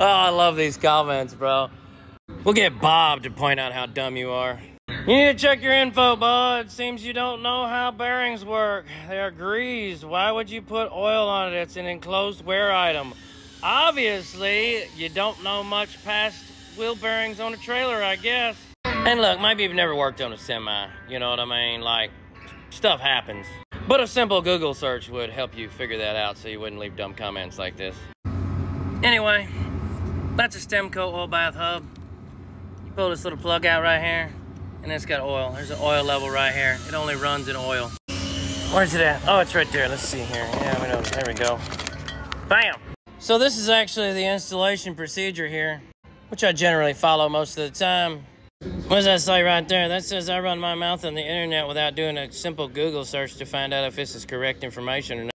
Oh, I love these comments, bro. We'll get Bob to point out how dumb you are. You need to check your info, bud. Seems you don't know how bearings work. They are greased. Why would you put oil on it? It's an enclosed wear item. Obviously, you don't know much past wheel bearings on a trailer, I guess. And look, maybe you've never worked on a semi. You know what I mean? Like, stuff happens. But a simple Google search would help you figure that out so you wouldn't leave dumb comments like this. Anyway, that's a Stemco oil bath hub. You pull this little plug out right here, and it's got oil. There's an oil level right here. It only runs in oil. Where's it at? Oh, it's right there. Let's see here. Yeah, we know. There we go. Bam! So this is actually the installation procedure here, which I generally follow most of the time. What does that say right there? That says I run my mouth on the internet without doing a simple Google search to find out if this is correct information or not.